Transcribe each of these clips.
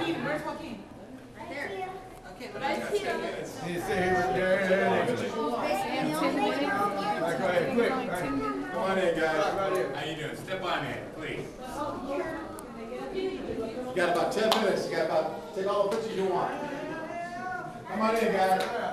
Right there. Okay, right Come on in, guys. How you doing? Step on in, please. You got about 10 minutes. You got about, take all the pictures you want. Come on in, guys.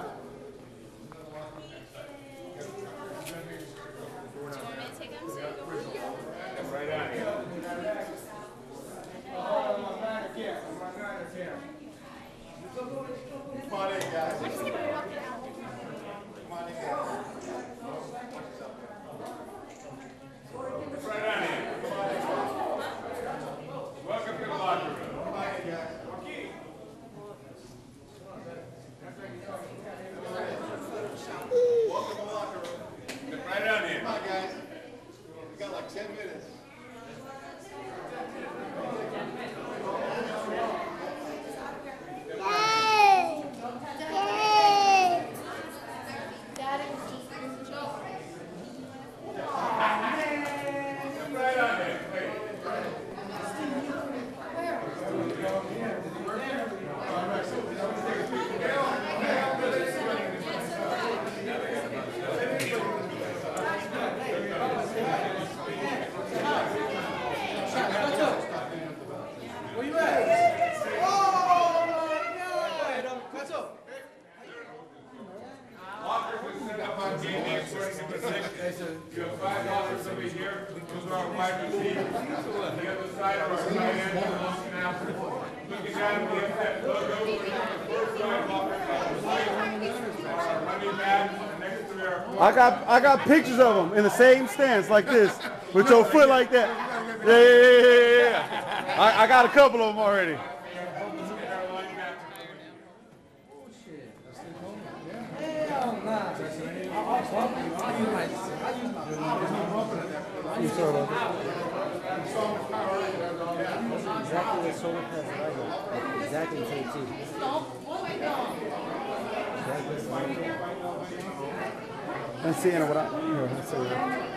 10 minutes. On day according position. You have five lockers over here. Those are our wide receivers. The other side are our tight ends and long snappers. Looking down, we have that logo. I got I got pictures of them in the same stance like this, with your foot like that. Yeah, yeah, yeah, yeah. I, I got a couple of them already. You. Exactly what solar panels I got. Exactly the same too. Exactly the same. And seeing what I here, let's see here.